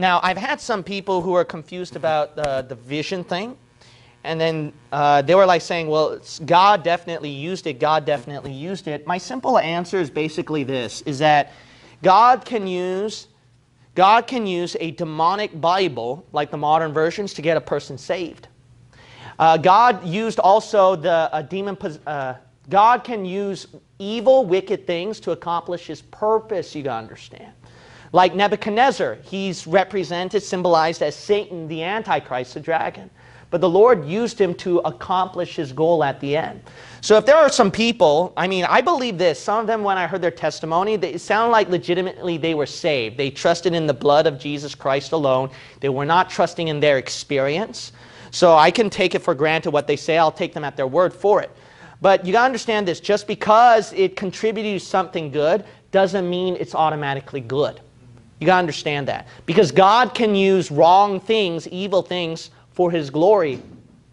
now, I've had some people who are confused about uh, the vision thing. And then uh, they were like saying, well, God definitely used it. God definitely used it. My simple answer is basically this, is that God can use, God can use a demonic Bible, like the modern versions, to get a person saved. Uh, God used also the demon, uh, God can use evil, wicked things to accomplish his purpose, you gotta understand. Like Nebuchadnezzar, he's represented, symbolized as Satan, the Antichrist, the dragon. But the Lord used him to accomplish his goal at the end. So if there are some people, I mean, I believe this. Some of them, when I heard their testimony, they sound like legitimately they were saved. They trusted in the blood of Jesus Christ alone. They were not trusting in their experience. So I can take it for granted what they say. I'll take them at their word for it. But you got to understand this. Just because it contributed to something good doesn't mean it's automatically good. You got to understand that. Because God can use wrong things, evil things, for his glory.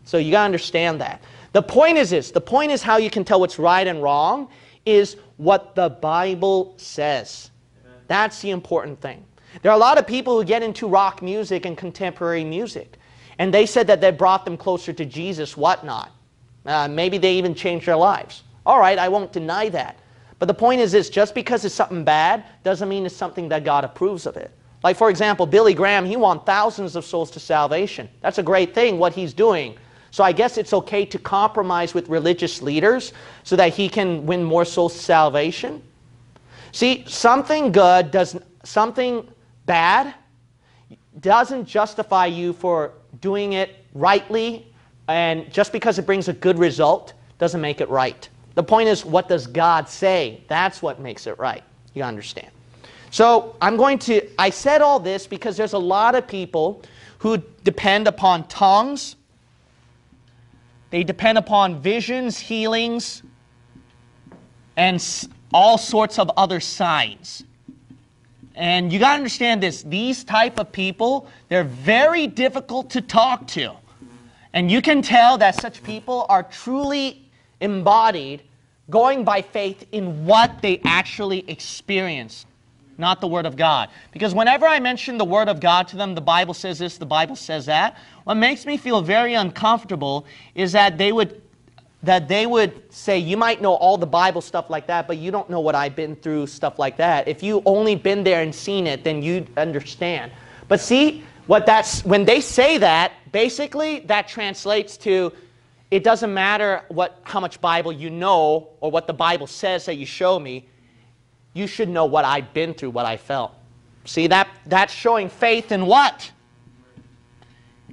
So you got to understand that. The point is this the point is how you can tell what's right and wrong is what the Bible says. Amen. That's the important thing. There are a lot of people who get into rock music and contemporary music, and they said that that brought them closer to Jesus, whatnot. Uh, maybe they even changed their lives. All right, I won't deny that. But the point is this just because it's something bad doesn't mean it's something that God approves of it. Like, for example, Billy Graham, he won thousands of souls to salvation. That's a great thing, what he's doing. So I guess it's okay to compromise with religious leaders so that he can win more souls to salvation. See, something good does something bad doesn't justify you for doing it rightly and just because it brings a good result doesn't make it right. The point is what does God say? That's what makes it right. You understand? So I'm going to, I said all this because there's a lot of people who depend upon tongues. They depend upon visions, healings, and all sorts of other signs. And you got to understand this. These type of people, they're very difficult to talk to. And you can tell that such people are truly embodied going by faith in what they actually experience not the Word of God. Because whenever I mention the Word of God to them, the Bible says this, the Bible says that, what makes me feel very uncomfortable is that they would that they would say, you might know all the Bible stuff like that, but you don't know what I've been through, stuff like that. If you only been there and seen it, then you'd understand. But see, what that's when they say that, basically that translates to it doesn't matter what how much Bible you know or what the Bible says that you show me you should know what I've been through, what I felt. See, that, that's showing faith in what?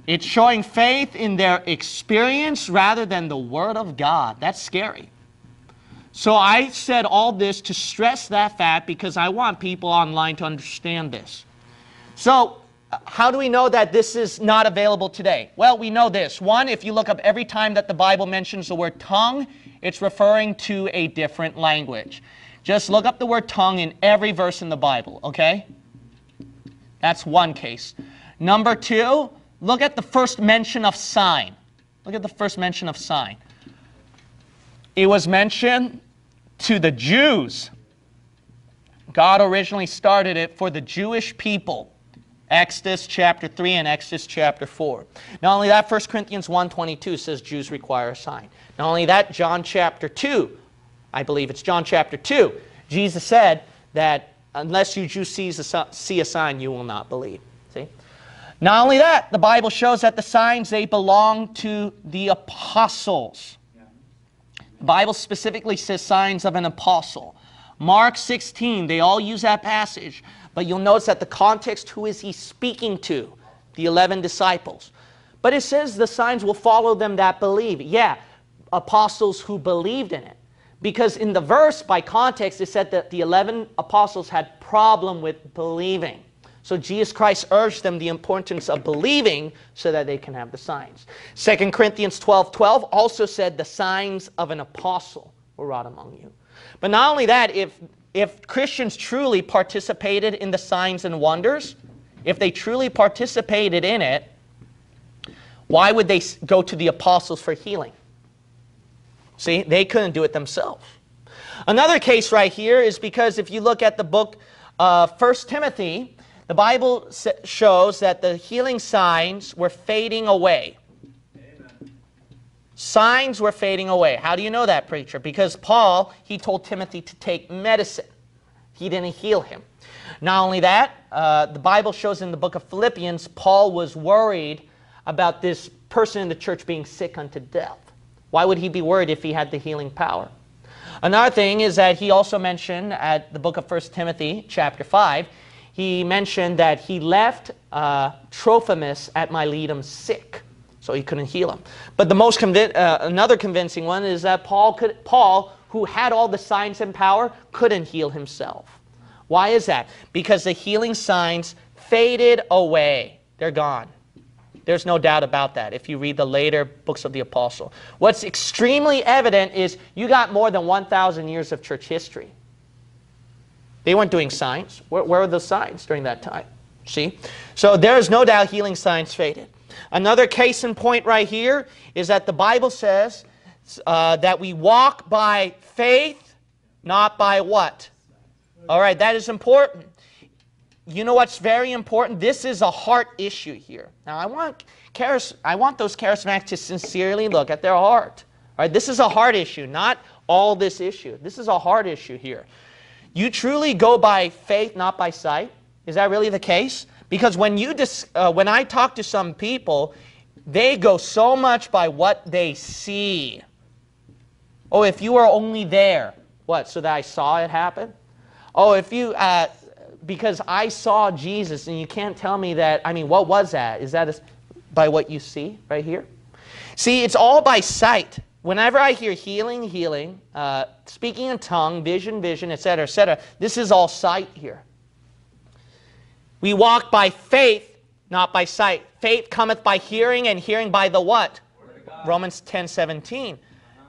It's showing faith in their experience rather than the Word of God. That's scary. So I said all this to stress that fact because I want people online to understand this. So, how do we know that this is not available today? Well, we know this. One, if you look up every time that the Bible mentions the word tongue, it's referring to a different language. Just look up the word tongue in every verse in the Bible, okay? That's one case. Number two, look at the first mention of sign. Look at the first mention of sign. It was mentioned to the Jews. God originally started it for the Jewish people. Exodus chapter 3 and Exodus chapter 4. Not only that, 1 Corinthians 1.22 says Jews require a sign. Not only that, John chapter 2 I believe it's John chapter 2. Jesus said that unless you Jews see a sign, you will not believe. See? Not only that, the Bible shows that the signs, they belong to the apostles. The Bible specifically says signs of an apostle. Mark 16, they all use that passage. But you'll notice that the context, who is he speaking to? The 11 disciples. But it says the signs will follow them that believe. Yeah, apostles who believed in it. Because in the verse, by context, it said that the 11 apostles had problem with believing. So Jesus Christ urged them the importance of believing so that they can have the signs. 2 Corinthians 12 12 also said the signs of an apostle were wrought among you. But not only that, if, if Christians truly participated in the signs and wonders, if they truly participated in it, why would they go to the apostles for healing? See, they couldn't do it themselves. Another case right here is because if you look at the book uh, of 1 Timothy, the Bible shows that the healing signs were fading away. Signs were fading away. How do you know that, preacher? Because Paul, he told Timothy to take medicine. He didn't heal him. Not only that, uh, the Bible shows in the book of Philippians, Paul was worried about this person in the church being sick unto death. Why would he be worried if he had the healing power? Another thing is that he also mentioned at the book of 1 Timothy, chapter 5, he mentioned that he left uh, Trophimus at Miletum sick so he couldn't heal him. But the most convi- uh, another convincing one is that Paul could Paul, who had all the signs and power, couldn't heal himself. Why is that? Because the healing signs faded away. They're gone. There's no doubt about that if you read the later books of the apostle. What's extremely evident is you got more than 1,000 years of church history. They weren't doing signs. Where, where were the signs during that time? See? So there's no doubt healing signs faded. Another case in point right here is that the Bible says uh, that we walk by faith, not by what? All right, that is important. You know what's very important? This is a heart issue here. Now, I want, charis- I want those charismatics to sincerely look at their heart. All right, this is a heart issue, not all this issue. This is a heart issue here. You truly go by faith, not by sight. Is that really the case? Because when, you dis- uh, when I talk to some people, they go so much by what they see. Oh, if you were only there, what, so that I saw it happen? Oh, if you, uh, because I saw Jesus, and you can't tell me that, I mean, what was that? Is that a, by what you see right here? See, it's all by sight. Whenever I hear healing, healing, uh, speaking in tongue, vision, vision, etc., etc., this is all sight here. We walk by faith, not by sight. Faith cometh by hearing, and hearing by the what? Romans 10 17.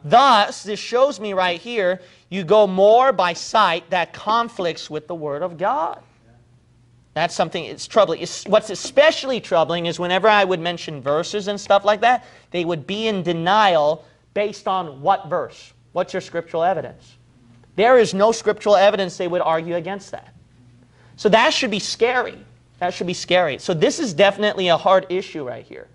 Thus, this shows me right here, you go more by sight that conflicts with the Word of God. That's something, it's troubling. It's, what's especially troubling is whenever I would mention verses and stuff like that, they would be in denial based on what verse? What's your scriptural evidence? There is no scriptural evidence they would argue against that. So that should be scary. That should be scary. So this is definitely a hard issue right here.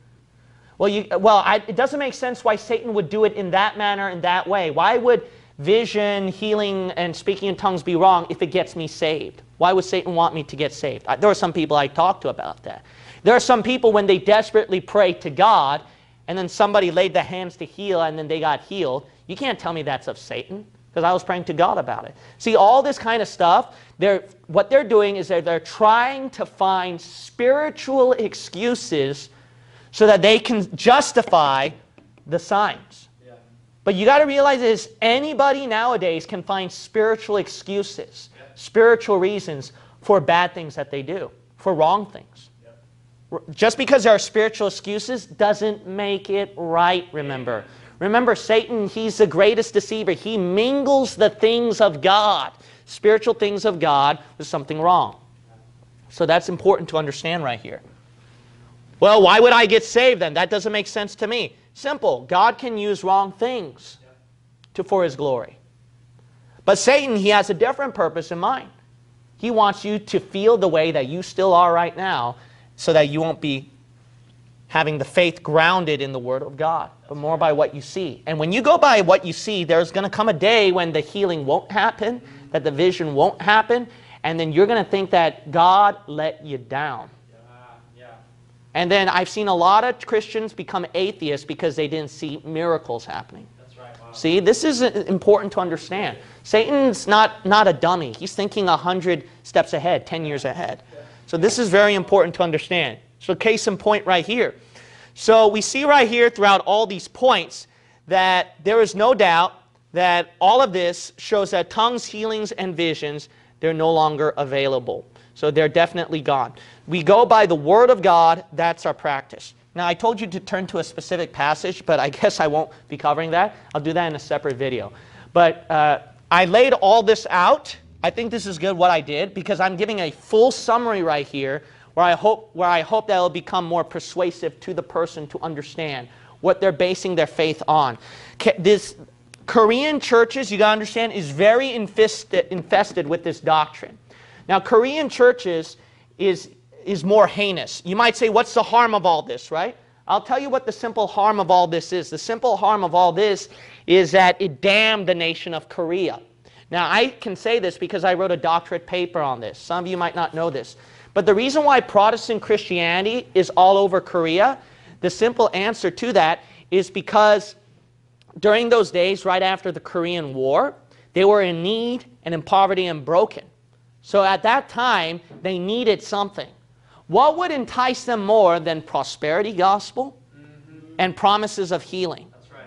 Well, you, well I, it doesn't make sense why Satan would do it in that manner, in that way. Why would vision, healing, and speaking in tongues be wrong if it gets me saved? Why would Satan want me to get saved? There are some people I talk to about that. There are some people when they desperately pray to God and then somebody laid the hands to heal and then they got healed, you can't tell me that's of Satan because I was praying to God about it. See, all this kind of stuff, they're, what they're doing is they're, they're trying to find spiritual excuses so that they can justify the signs. Yeah. But you got to realize is anybody nowadays can find spiritual excuses, yeah. spiritual reasons for bad things that they do, for wrong things. Yeah. Just because there are spiritual excuses doesn't make it right, remember. Remember, Satan, he's the greatest deceiver. He mingles the things of God, spiritual things of God, with something wrong. So that's important to understand right here. Well, why would I get saved then? That doesn't make sense to me. Simple. God can use wrong things to, for his glory. But Satan, he has a different purpose in mind. He wants you to feel the way that you still are right now so that you won't be having the faith grounded in the Word of God, but more by what you see. And when you go by what you see, there's going to come a day when the healing won't happen, that the vision won't happen, and then you're going to think that God let you down. And then I've seen a lot of Christians become atheists because they didn't see miracles happening. That's Right, wow. See, this is important to understand. Satan's not, not a dummy. He's thinking 100 steps ahead, 10 years ahead. So this is very important to understand. So case in point right here. So we see right here throughout all these points that there is no doubt that all of this shows that tongues, healings, and visions, they're no longer available. So they're definitely gone. We go by the Word of God, that's our practice. Now, I told you to turn to a specific passage, but I guess I won't be covering that. I'll do that in a separate video. But uh, I laid all this out. I think this is good what I did because I'm giving a full summary right here where I hope, where I hope that it'll become more persuasive to the person to understand what they're basing their faith on. This Korean churches, you got to understand, is very infested, infested with this doctrine. Now, Korean churches is is more heinous. You might say, What's the harm of all this, right? I'll tell you what the simple harm of all this is. The simple harm of all this is that it damned the nation of Korea. Now, I can say this because I wrote a doctorate paper on this. Some of you might not know this. But the reason why Protestant Christianity is all over Korea, the simple answer to that is because during those days, right after the Korean War, they were in need and in poverty and broken. So at that time, they needed something. What would entice them more than prosperity gospel and promises of healing? That's right.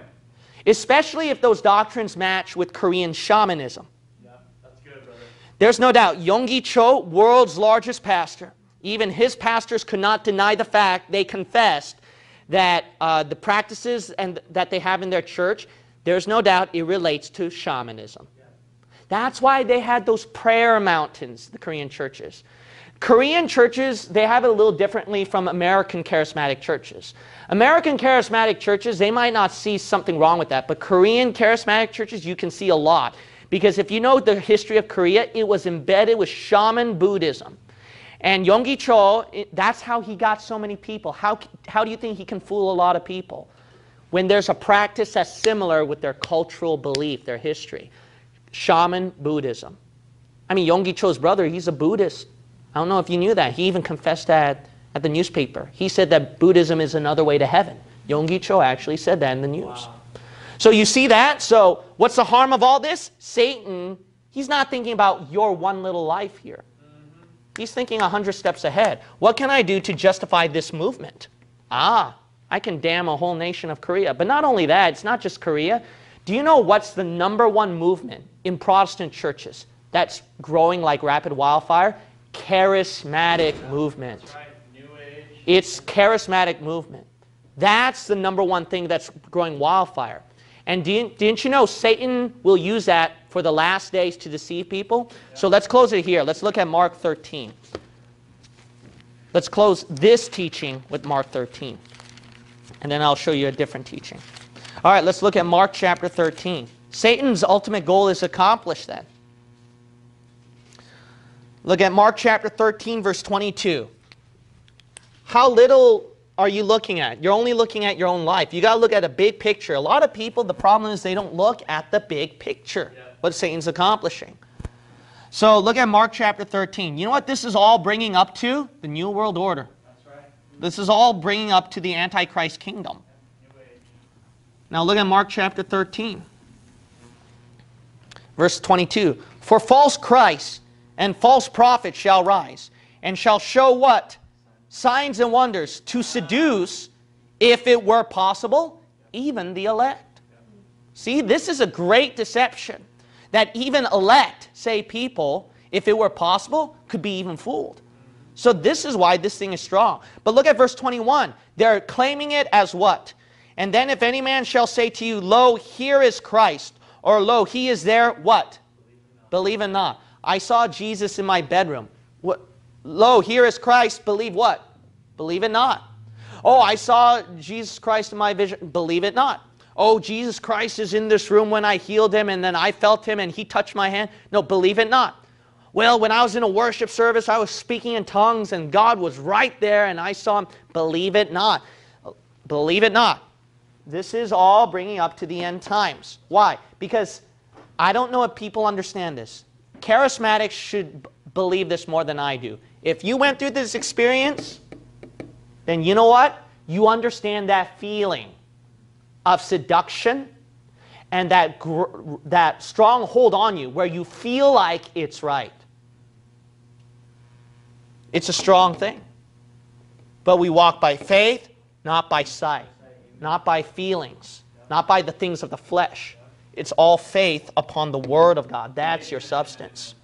Especially if those doctrines match with Korean shamanism. Yeah, that's good, brother. There's no doubt, Yonggi Cho, world's largest pastor, even his pastors could not deny the fact they confessed that uh, the practices and that they have in their church, there's no doubt it relates to shamanism. That's why they had those prayer mountains, the Korean churches. Korean churches, they have it a little differently from American charismatic churches. American charismatic churches, they might not see something wrong with that, but Korean charismatic churches, you can see a lot. Because if you know the history of Korea, it was embedded with shaman Buddhism. And Yonggi Cho, that's how he got so many people. How, how do you think he can fool a lot of people? When there's a practice that's similar with their cultural belief, their history. Shaman Buddhism. I mean, Yonggi Cho's brother, he's a Buddhist. I don't know if you knew that. He even confessed that at the newspaper. He said that Buddhism is another way to heaven. Yonggi Cho actually said that in the news. Wow. So you see that? So what's the harm of all this? Satan, he's not thinking about your one little life here. He's thinking a hundred steps ahead. What can I do to justify this movement? Ah, I can damn a whole nation of Korea. But not only that, it's not just Korea. Do you know what's the number one movement in Protestant churches that's growing like rapid wildfire? charismatic movement. It's charismatic movement. That's the number one thing that's growing wildfire. And didn't, didn't you know Satan will use that for the last days to deceive people? So let's close it here. Let's look at Mark 13. Let's close this teaching with Mark 13. And then I'll show you a different teaching. All right, let's look at Mark chapter 13. Satan's ultimate goal is accomplished then. Look at Mark chapter 13, verse 22. How little are you looking at? You're only looking at your own life. You got to look at a big picture. A lot of people, the problem is they don't look at the big picture, yeah. what Satan's accomplishing. So look at Mark chapter 13. You know what this is all bringing up to? The New World Order. Right. This is all bringing up to the Antichrist kingdom. Now look at Mark chapter 13. Verse 22. For false Christ and false prophets shall rise, and shall show what? Signs and wonders to seduce, if it were possible, even the elect. See, this is a great deception that even elect, say people, if it were possible, could be even fooled. So this is why this thing is strong. But look at verse 21. They're claiming it as what? And then if any man shall say to you, Lo, here is Christ, or Lo, he is there, what? Believe it not. I saw Jesus in my bedroom. What? Lo, here is Christ. Believe what? Believe it not. Oh, I saw Jesus Christ in my vision. Believe it not. Oh, Jesus Christ is in this room when I healed him and then I felt him and he touched my hand. No, believe it not. Well, when I was in a worship service, I was speaking in tongues and God was right there and I saw him. Believe it not. Believe it not. This is all bringing up to the end times. Why? Because I don't know if people understand this charismatics should believe this more than I do. If you went through this experience, then you know what? You understand that feeling of seduction and that, that strong hold on you where you feel like it's right. It's a strong thing. But we walk by faith, not by sight, not by feelings, not by the things of the flesh. It's all faith upon the Word of God. That's your substance.